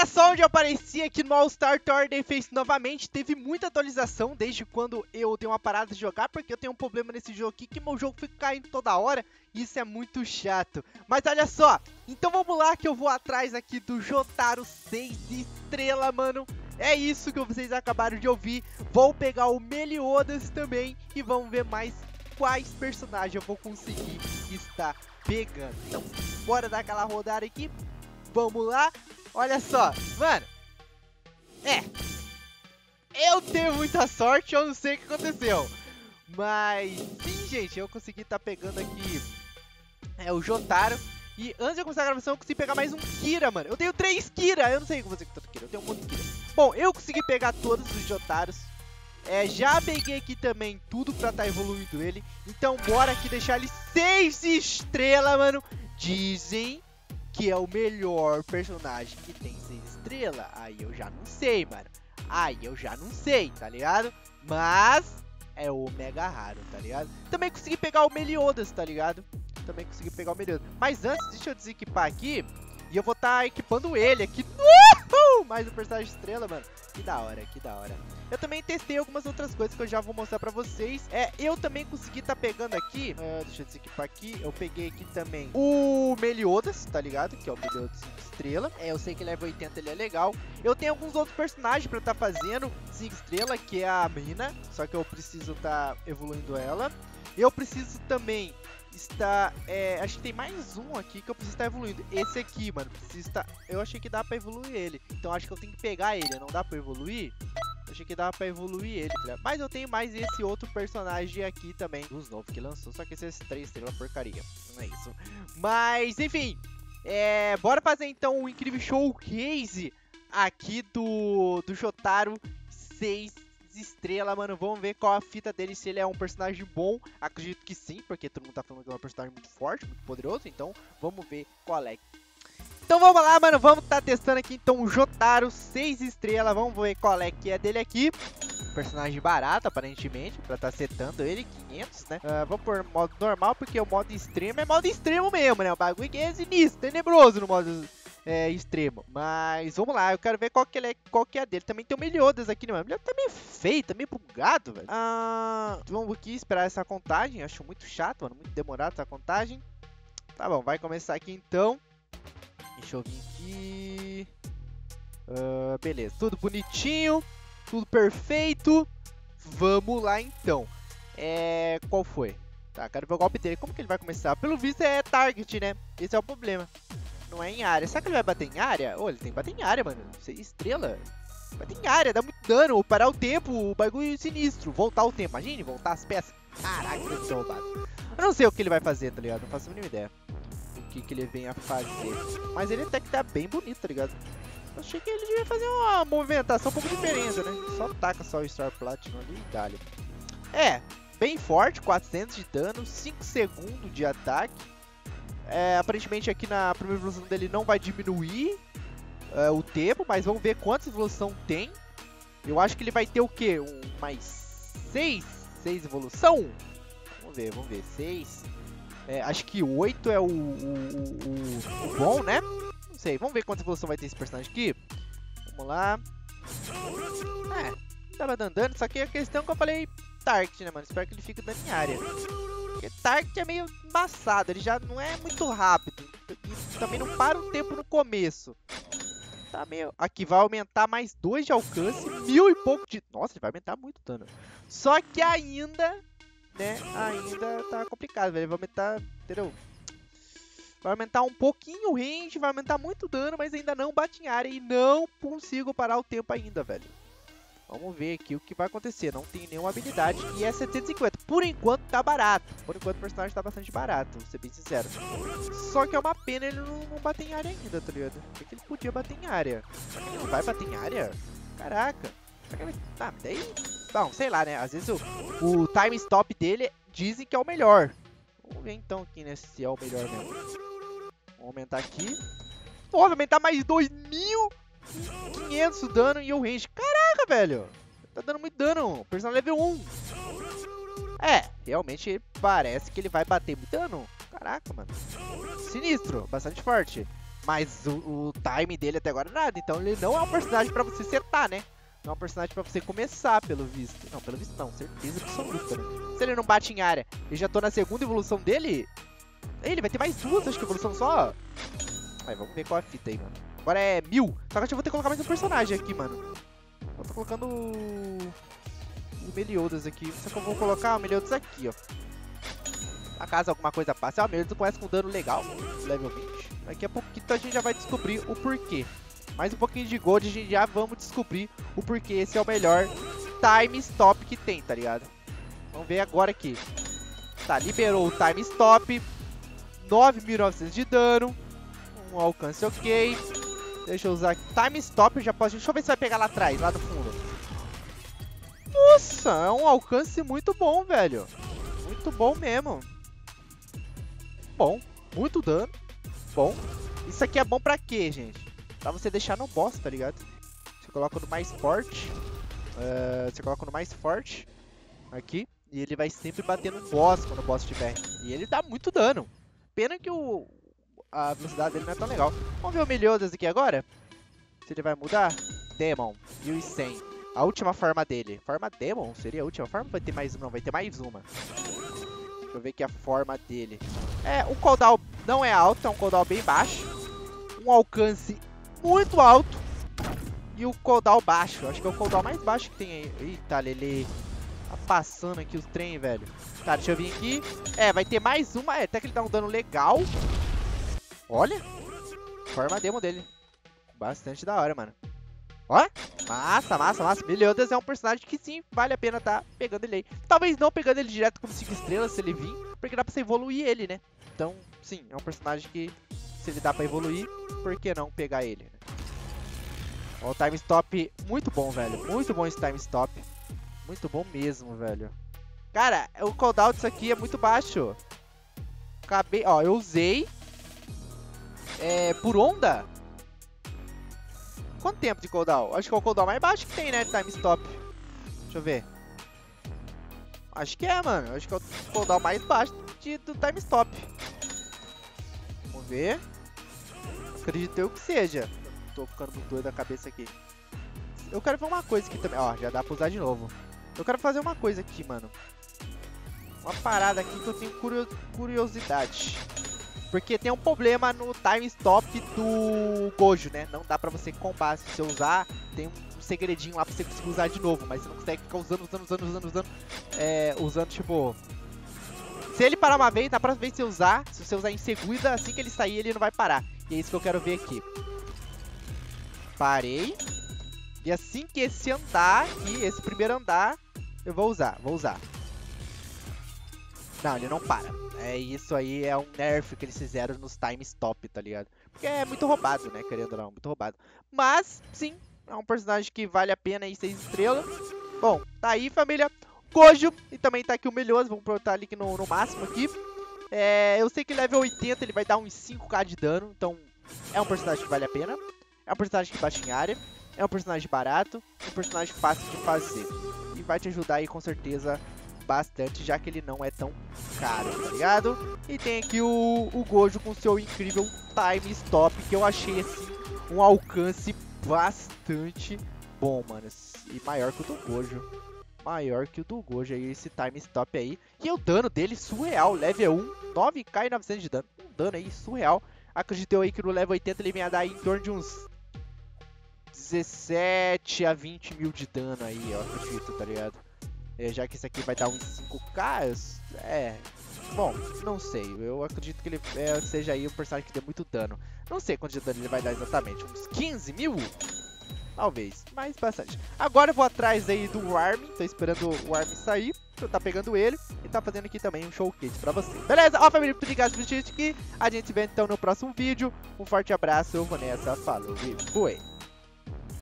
olha só onde eu apareci aqui no All-Star Tower Defense novamente. Teve muita atualização desde quando eu dei uma parada de jogar, porque eu tenho um problema nesse jogo aqui, que meu jogo fica caindo toda hora. Isso é muito chato. Mas olha só, então vamos lá que eu vou atrás aqui do Jotaro 6 estrela, mano. É isso que vocês acabaram de ouvir. Vou pegar o Meliodas também e vamos ver mais quais personagens eu vou conseguir estar pegando. Então, bora dar aquela rodada aqui. Vamos lá. Olha só, mano. É. Eu tenho muita sorte, eu não sei o que aconteceu. Mas, sim, gente, eu consegui estar tá pegando aqui é, o Jotaro. E antes de começar a gravação, eu consegui pegar mais um Kira, mano. Eu tenho três Kira. Eu não sei como você tanto Kira. Eu tenho um monte de Kira. Bom, eu consegui pegar todos os Jotaros. É, já peguei aqui também tudo pra tá evoluindo ele. Então, bora aqui deixar ele seis estrelas, mano. Dizem que é o melhor personagem que tem 6 estrelas. Aí eu já não sei, mano. Aí eu já não sei, tá ligado? Mas é o mega raro, tá ligado? Também consegui pegar o Meliodas, tá ligado? Também consegui pegar o Meliodas. Mas antes, deixa eu desequipar aqui. E eu vou estar tá equipando ele aqui. Mais um personagem estrela, mano. Que da hora, que da hora. Eu também testei algumas outras coisas que eu já vou mostrar pra vocês. É, eu também consegui tá pegando aqui, uh, deixa eu desequipar aqui, eu peguei aqui também o Meliodas, tá ligado? Que é o Meliodas 5 estrela. É, eu sei que level 80 ele é legal. Eu tenho alguns outros personagens pra tá fazendo 5 estrela, que é a Mina, só que eu preciso tá evoluindo ela. Eu preciso também está. É, acho que tem mais um aqui que eu preciso estar evoluindo. Esse aqui, mano, estar. Eu achei que dá pra evoluir ele. Então acho que eu tenho que pegar ele. Não dá pra evoluir? Achei que dava pra evoluir ele, tá Mas eu tenho mais esse outro personagem aqui também, dos novos que lançou, só que esses três estrelas porcaria. Não é isso. Mas, enfim, é, bora fazer então um incrível showcase aqui do, do Jotaro 6 estrelas, mano. Vamos ver qual a fita dele, se ele é um personagem bom. Acredito que sim, porque todo mundo tá falando que é um personagem muito forte, muito poderoso. Então, vamos ver qual é então vamos lá, mano. Vamos tá testando aqui então o Jotaro 6 estrelas. Vamos ver qual é que é dele aqui. Personagem barato, aparentemente, pra tá setando ele, 500, né? Uh, vamos por modo normal, porque o modo extremo é modo extremo mesmo, né? O bagulho que é sinistro, tenebroso no modo é, extremo. Mas vamos lá, eu quero ver qual que, ele é, qual que é a dele. Também tem o Meliodas aqui, né? O Meliodas tá meio feio, tá meio bugado, velho. Ah, vamos aqui esperar essa contagem. Acho muito chato, mano. Muito demorado essa contagem. Tá bom, vai começar aqui então. Deixa eu vir aqui. Uh, beleza, tudo bonitinho, tudo perfeito. Vamos lá então. É, qual foi? Tá, quero ver o golpe dele. Como que ele vai começar? Pelo visto é target, né? Esse é o problema. Não é em área. Será que ele vai bater em área? Ô, oh, ele tem que bater em área, mano. Você estrela. Bater em área, dá muito dano. Parar o tempo, o bagulho sinistro. Voltar o tempo. Imagine, voltar as peças. Caraca, deve ser roubado. Eu não sei o que ele vai fazer, tá ligado? Não faço a mínima ideia que, que ele venha fazer. Mas ele até que tá bem bonito, tá ligado? Eu achei que ele devia fazer uma movimentação um pouco diferente, né? Só taca só o Star Platinum ali e dá É, bem forte, 400 de dano, 5 segundos de ataque. É, aparentemente aqui na primeira evolução dele não vai diminuir é, o tempo, mas vamos ver quantas evolução tem. Eu acho que ele vai ter o quê? Um, mais 6? 6 evolução? Vamos ver, vamos ver. 6. É, acho que 8 é o, o, o, o, bom, né? Não sei, vamos ver quanta evolução vai ter esse personagem aqui. Vamos lá. É, tava dando dano, só que a questão é que eu falei Target, né, mano? Espero que ele fique dando em área. Porque Target é meio embaçado, ele já não é muito rápido. E também não para o tempo no começo. Tá meio... Aqui vai aumentar mais 2 de alcance, mil e pouco de... Nossa, ele vai aumentar muito dano. Só que ainda né, ainda tá complicado, velho. Vai aumentar, entendeu? Vai aumentar um pouquinho o range, vai aumentar muito dano, mas ainda não bate em área e não consigo parar o tempo ainda, velho. Vamos ver aqui o que vai acontecer. Não tem nenhuma habilidade e é 750. Por enquanto tá barato. Por enquanto o personagem tá bastante barato, vou ser bem sincero. Só que é uma pena ele não, não bater em área ainda, tá ligado? Porque ele podia bater em área. Será que ele não vai bater em área? Caraca. Será que ele... Ah, daí Bom, sei lá, né? Às vezes o, o time stop dele dizem que é o melhor. Vamos ver então aqui, né? Se é o melhor mesmo. Vamos aumentar aqui. Vai aumentar mais 2.500 dano e o range. Caraca, velho. Tá dando muito dano. Personagem level 1. É, realmente parece que ele vai bater muito dano. Caraca, mano. Sinistro, bastante forte. Mas o, o time dele até agora nada. Então ele não é um personagem pra você setar, né? Não é um personagem pra você começar, pelo visto. Não, pelo visto não. Certeza absoluta, né? Se ele não bate em área e já tô na segunda evolução dele... Ele vai ter mais duas, acho que evolução só. Aí, vamos ver qual é a fita aí, mano. Agora é mil. Só que eu vou ter que colocar mais um personagem aqui, mano. Colocando o Meliodas aqui. Só que eu vou colocar o Meliodas aqui, ó. Acaso alguma coisa passe. Ah, Meliodas começa com dano legal, level 20. Daqui a pouquinho a gente já vai descobrir o porquê. Mais um pouquinho de gold a gente já vamos descobrir o porquê esse é o melhor time stop que tem, tá ligado? Vamos ver agora aqui. Tá, liberou o time stop. 9.900 de dano. Um alcance ok. Deixa eu usar time stop. Já posso... Deixa eu ver se vai pegar lá atrás, lá no fundo. Nossa, é um alcance muito bom, velho. Muito bom mesmo. Bom, muito dano. Bom. Isso aqui é bom pra quê, gente? Pra você deixar no boss, tá ligado? Você coloca no mais forte. Uh, você coloca no mais forte. Aqui. E ele vai sempre bater no boss quando o boss estiver. E ele dá muito dano. Pena que o, a velocidade dele não é tão legal. Vamos ver o Meliodas aqui agora? Se ele vai mudar. Demon, 1100. A última forma dele. Forma Demon seria a última forma? Vai ter mais uma? Não, vai ter mais uma. Deixa eu ver aqui a forma dele. É, o cooldown não é alto, é um cooldown bem baixo. Um alcance muito alto. E o cooldown baixo. Acho que é o cooldown mais baixo que tem aí. Eita, Lele. Tá passando aqui os trem, velho. Tá, deixa eu vir aqui. É, vai ter mais uma. É, até que ele dá um dano legal. Olha. Forma demo dele. Bastante da hora, mano. Ó. Massa, massa, massa. Meliodas é um personagem que sim, vale a pena tá pegando ele aí. Talvez não pegando ele direto como 5 estrelas se ele vir. Porque dá pra você evoluir ele, né? Então, sim, é um personagem que se ele dá pra evoluir, por que não pegar ele? Né? Ó, o time stop muito bom, velho. Muito bom esse time stop. Muito bom mesmo, velho. Cara, o cooldown disso aqui é muito baixo. Acabei, ó, eu usei. É, por onda. Quanto tempo de cooldown? Acho que é o cooldown mais baixo que tem, né, time stop. Deixa eu ver. Acho que é, mano. Acho que é o cooldown mais baixo de, do time stop. Vamos ver. Acredito eu que seja. Tô ficando muito doido da cabeça aqui. Eu quero ver uma coisa aqui também. Ó, já dá pra usar de novo. Eu quero fazer uma coisa aqui, mano. Uma parada aqui que eu tenho curiosidade. Porque tem um problema no time stop do Gojo, né? Não dá pra você combar. Se você usar, tem um segredinho lá pra você conseguir usar de novo. Mas você não consegue ficar usando, usando, usando, usando, usando. É, usando, tipo... Se ele parar uma vez, na próxima vez que você usar, se você usar em seguida, assim que ele sair, ele não vai parar. E é isso que eu quero ver aqui. Parei. E assim que esse andar aqui, esse primeiro andar, eu vou usar, vou usar. Não, ele não para. É isso aí, é um nerf que eles fizeram nos time stop, tá ligado? Porque é muito roubado, né, querendo ou não, muito roubado. Mas, sim, é um personagem que vale a pena aí, 6 estrelas. Bom, tá aí, família. Gojo, e também tá aqui o Melioso, vamos botar ali no, no máximo aqui. É, eu sei que level 80 ele vai dar uns 5k de dano, então é um personagem que vale a pena. É um personagem que bate em área, é um personagem barato, um personagem fácil de fazer. E vai te ajudar aí com certeza bastante, já que ele não é tão caro, tá ligado? E tem aqui o, o Gojo com seu incrível time stop, que eu achei, assim, um alcance bastante bom, mano. E maior que o do Gojo. Maior que o do Gojo aí, esse time stop aí. E o dano dele surreal, level 1, 9k e 900 de dano. Um dano aí surreal. Acredito aí que no level 80 ele ia dar em torno de uns 17 a 20 mil de dano aí, eu acredito, tá ligado? É, já que esse aqui vai dar uns 5k, é... Bom, não sei, eu acredito que ele é, seja aí um personagem que dê muito dano. Não sei quanto de dano ele vai dar exatamente, uns 15 mil? Talvez, mas bastante. Agora eu vou atrás aí do Armin, tô esperando o Armin sair, eu tá pegando ele e tá fazendo aqui também um showcase pra você. Beleza? Ó, família, muito obrigado por assistir aqui. A gente se vê então no próximo vídeo. Um forte abraço, eu vou nessa, falou e fui!